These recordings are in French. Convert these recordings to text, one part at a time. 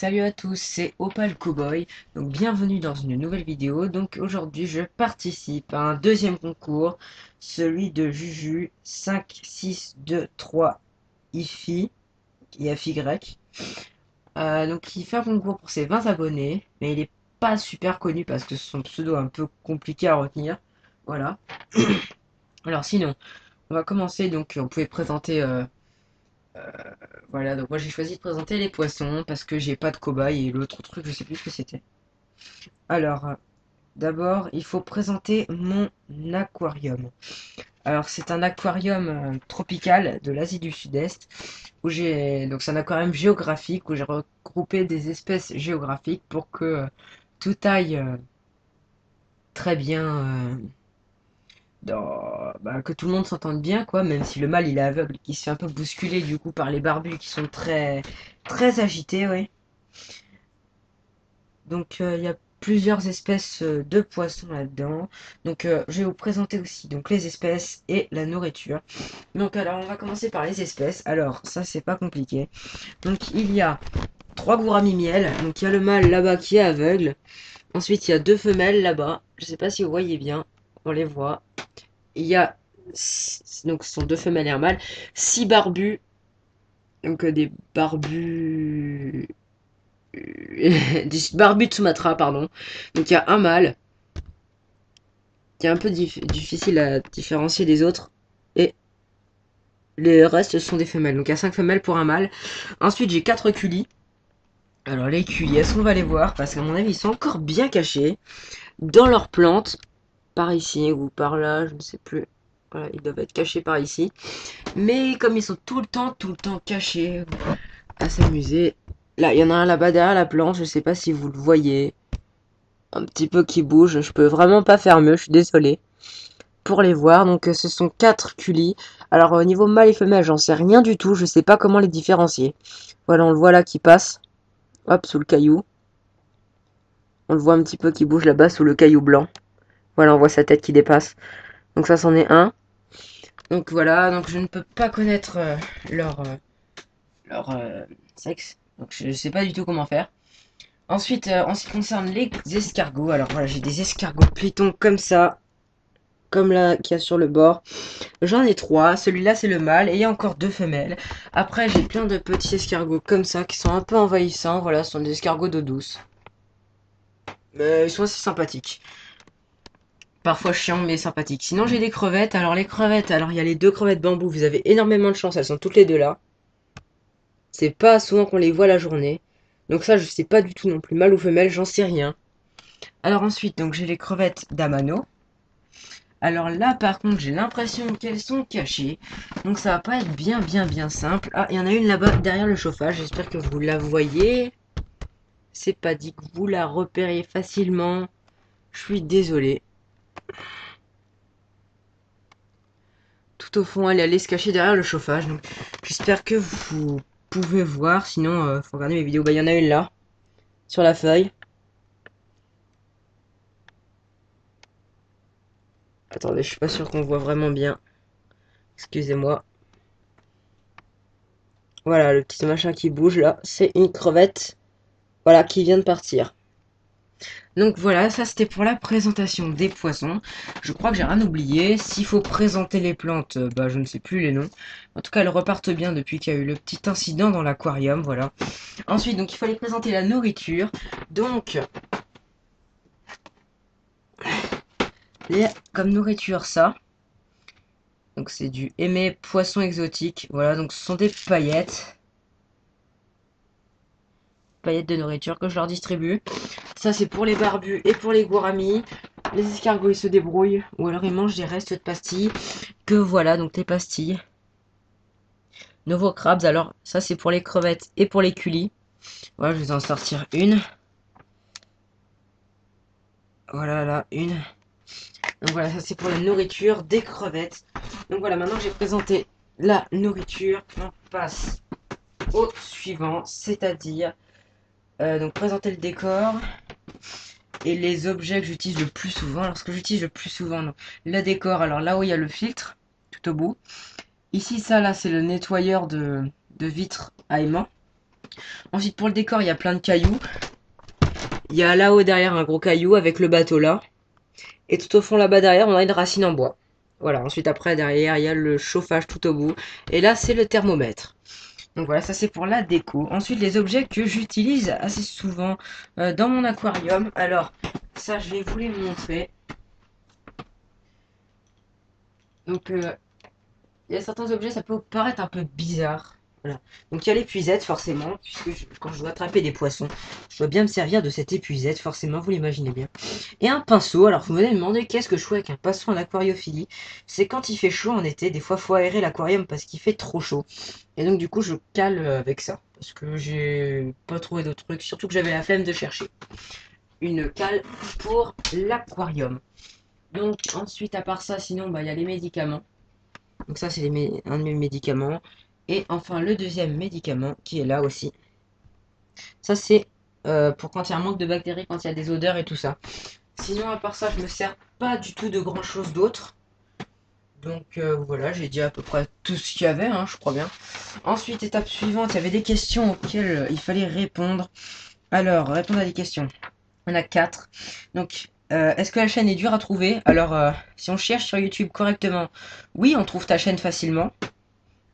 Salut à tous, c'est Opal Cowboy, donc bienvenue dans une nouvelle vidéo. Donc aujourd'hui je participe à un deuxième concours, celui de Juju 5, 6, 2, 3, IFI, IFY. Euh, donc il fait un concours pour ses 20 abonnés, mais il est pas super connu parce que son pseudo est un peu compliqué à retenir. Voilà. Alors sinon, on va commencer, donc on pouvait présenter... Euh, voilà, donc moi j'ai choisi de présenter les poissons parce que j'ai pas de cobaye et l'autre truc, je sais plus ce que c'était. Alors, euh, d'abord, il faut présenter mon aquarium. Alors, c'est un aquarium euh, tropical de l'Asie du Sud-Est où j'ai donc c'est un aquarium géographique où j'ai regroupé des espèces géographiques pour que tout aille très bien bah, que tout le monde s'entende bien, quoi, même si le mâle il est aveugle, qui se fait un peu bousculer du coup par les barbus qui sont très très agités. Donc euh, il y a plusieurs espèces euh, de poissons là-dedans. Donc euh, je vais vous présenter aussi donc les espèces et la nourriture. Donc alors on va commencer par les espèces. Alors ça c'est pas compliqué. Donc il y a trois gouramis miel. Donc il y a le mâle là-bas qui est aveugle. Ensuite il y a deux femelles là-bas. Je sais pas si vous voyez bien. On les voit il y a donc ce sont deux femelles et un mâle, six barbus, donc euh, des barbus, des barbus de Sumatra, pardon. Donc il y a un mâle qui est un peu difficile à différencier des autres et les restes sont des femelles. Donc il y a cinq femelles pour un mâle. Ensuite j'ai quatre culis. Alors les culis, est-ce qu'on va les voir? Parce qu'à mon avis ils sont encore bien cachés dans leurs plantes par ici ou par là, je ne sais plus. Voilà, ils doivent être cachés par ici. Mais comme ils sont tout le temps, tout le temps cachés à s'amuser. Là, il y en a un là-bas derrière la planche, je sais pas si vous le voyez. Un petit peu qui bouge, je peux vraiment pas faire mieux, je suis désolé. Pour les voir, donc ce sont quatre culis. Alors au niveau mâle et femelle, j'en sais rien du tout, je sais pas comment les différencier. Voilà, on le voit là qui passe. Hop, sous le caillou. On le voit un petit peu qui bouge là-bas sous le caillou blanc. Voilà, on voit sa tête qui dépasse. Donc ça, c'en est un. Donc voilà, donc je ne peux pas connaître euh, leur, euh, leur euh, sexe. Donc je ne sais pas du tout comment faire. Ensuite, en ce qui concerne les escargots, alors voilà, j'ai des escargots plyton comme ça. Comme là, qu'il y a sur le bord. J'en ai trois. Celui-là, c'est le mâle. Et il y a encore deux femelles. Après, j'ai plein de petits escargots comme ça qui sont un peu envahissants. Voilà, ce sont des escargots d'eau douce. Mais ils sont assez sympathiques parfois chiant mais sympathique. Sinon j'ai des crevettes. Alors les crevettes, alors il y a les deux crevettes bambou, vous avez énormément de chance, elles sont toutes les deux là. C'est pas souvent qu'on les voit la journée. Donc ça je sais pas du tout non plus, mâle ou femelle, j'en sais rien. Alors ensuite, donc j'ai les crevettes d'Amano. Alors là par contre j'ai l'impression qu'elles sont cachées. Donc ça va pas être bien bien bien simple. Ah, il y en a une là-bas derrière le chauffage, j'espère que vous la voyez. C'est pas dit que vous la repérez facilement. Je suis désolé. Tout au fond, elle est allée se cacher derrière le chauffage. J'espère que vous pouvez voir. Sinon, euh, faut regarder mes vidéos. Bah, il y en a une là, sur la feuille. Attendez, je suis pas sûr qu'on voit vraiment bien. Excusez-moi. Voilà, le petit machin qui bouge là, c'est une crevette. Voilà, qui vient de partir. Donc voilà, ça c'était pour la présentation des poissons. Je crois que j'ai rien oublié. S'il faut présenter les plantes, euh, bah je ne sais plus les noms. En tout cas, elles repartent bien depuis qu'il y a eu le petit incident dans l'aquarium, voilà. Ensuite, donc il fallait présenter la nourriture. Donc, comme nourriture, ça. Donc c'est du aimé poisson exotique. Voilà, donc ce sont des paillettes de nourriture que je leur distribue. Ça, c'est pour les barbus et pour les gouramis. Les escargots, ils se débrouillent. Ou alors, ils mangent des restes de pastilles. Que voilà, donc les pastilles. Nouveau crabes. Alors, ça, c'est pour les crevettes et pour les culis. Voilà, je vais en sortir une. Voilà, là, une. Donc voilà, ça, c'est pour la nourriture des crevettes. Donc voilà, maintenant j'ai présenté la nourriture, on passe au suivant, c'est-à-dire euh, donc présenter le décor et les objets que j'utilise le plus souvent. Alors ce que j'utilise le plus souvent, donc, le décor, alors là où il y a le filtre, tout au bout. Ici, ça là, c'est le nettoyeur de, de vitres à aimant. Ensuite, pour le décor, il y a plein de cailloux. Il y a là-haut derrière un gros caillou avec le bateau là. Et tout au fond là-bas derrière, on a une racine en bois. Voilà, ensuite après derrière, il y a le chauffage tout au bout. Et là, c'est le thermomètre. Donc voilà, ça c'est pour la déco. Ensuite, les objets que j'utilise assez souvent euh, dans mon aquarium. Alors, ça, je vais vous les montrer. Donc, euh, il y a certains objets, ça peut paraître un peu bizarre. Donc il y a l'épuisette forcément, puisque quand je dois attraper des poissons, je dois bien me servir de cette épuisette, forcément, vous l'imaginez bien. Et un pinceau, alors vous me demandez qu'est-ce que je fais avec un pinceau en aquariophilie? C'est quand il fait chaud en été, des fois faut aérer l'aquarium parce qu'il fait trop chaud. Et donc du coup je cale avec ça, parce que j'ai pas trouvé d'autres trucs, surtout que j'avais la flemme de chercher. Une cale pour l'aquarium. Donc ensuite à part ça, sinon bah, il y a les médicaments. Donc ça c'est un de mes médicaments. Et enfin, le deuxième médicament qui est là aussi. Ça, c'est euh, pour quand il y a un manque de bactéries, quand il y a des odeurs et tout ça. Sinon, à part ça, je me sers pas du tout de grand chose d'autre. Donc euh, voilà, j'ai dit à peu près tout ce qu'il y avait, hein, je crois bien. Ensuite, étape suivante, il y avait des questions auxquelles il fallait répondre. Alors, répondre à des questions. On a quatre. Donc, euh, est-ce que la chaîne est dure à trouver? Alors, si on cherche sur YouTube correctement, oui, on trouve ta chaîne facilement.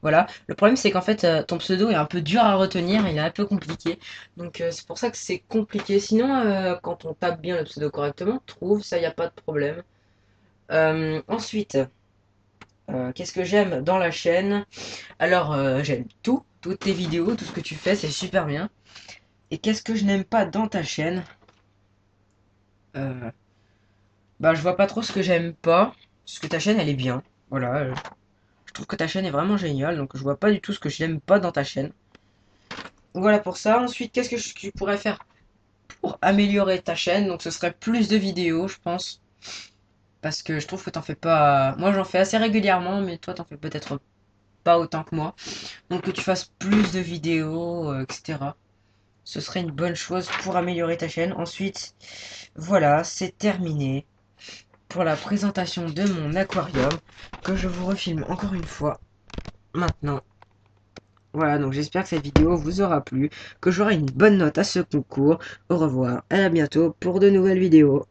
Voilà. Le problème, c'est qu'en fait, euh, ton pseudo est un peu dur à retenir, il est un peu compliqué. Donc, euh, c'est pour ça que c'est compliqué. Sinon, euh, quand on tape bien le pseudo correctement, trouve, ça, il n'y a pas de problème. ensuite, qu'est-ce que j'aime dans la chaîne? Alors, j'aime tout, toutes tes vidéos, tout ce que tu fais, c'est super bien. Et qu'est-ce que je n'aime pas dans ta chaîne? Bah, je vois pas trop ce que j'aime pas. Parce que ta chaîne, elle est bien. Voilà. Je trouve que ta chaîne est vraiment géniale, donc je vois pas du tout ce que je n'aime pas dans ta chaîne. Voilà pour ça. Ensuite, qu'est-ce que tu pourrais faire pour améliorer ta chaîne? Donc ce serait plus de vidéos, je pense. Parce que je trouve que t'en fais pas... Moi j'en fais assez régulièrement, mais toi t'en fais peut-être pas autant que moi. Donc que tu fasses plus de vidéos, euh, etc. Ce serait une bonne chose pour améliorer ta chaîne. Ensuite, voilà, c'est terminé pour la présentation de mon aquarium que je vous refilme encore une fois maintenant. Voilà, donc j'espère que cette vidéo vous aura plu, que j'aurai une bonne note à ce concours. Au revoir et à bientôt pour de nouvelles vidéos.